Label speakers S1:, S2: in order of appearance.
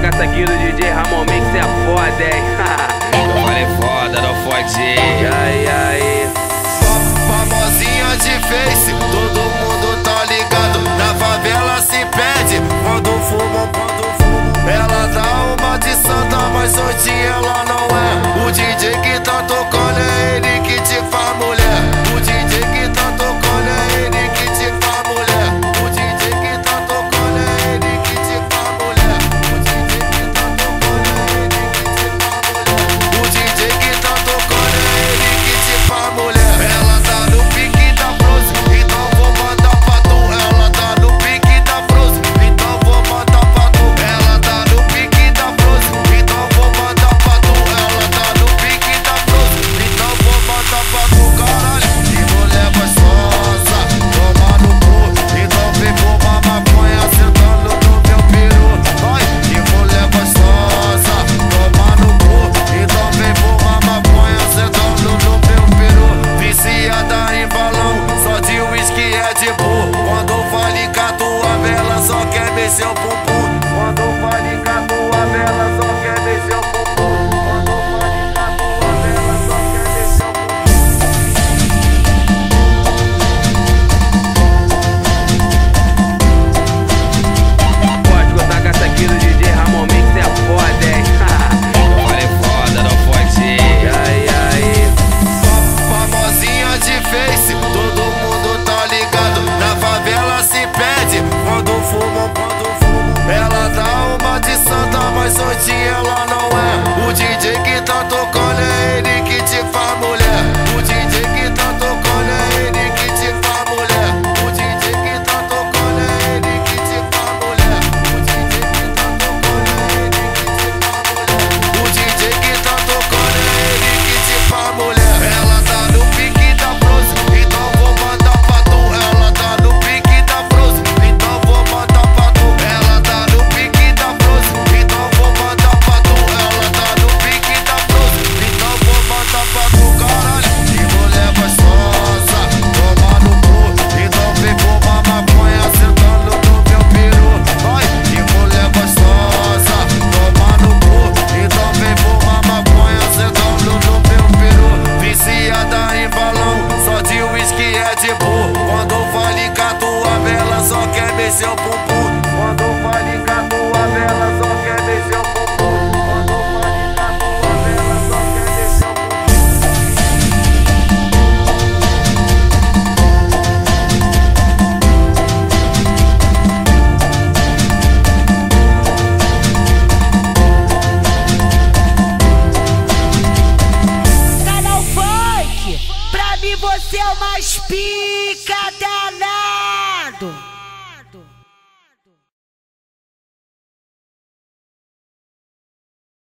S1: caça aqui do DJ Ramon Mix é foda, hein?
S2: Eu falei foda, não fode.
S3: Quando fale com a tua vela, só quer ver seu bumbum. Quando
S4: Você é o mais pica danado.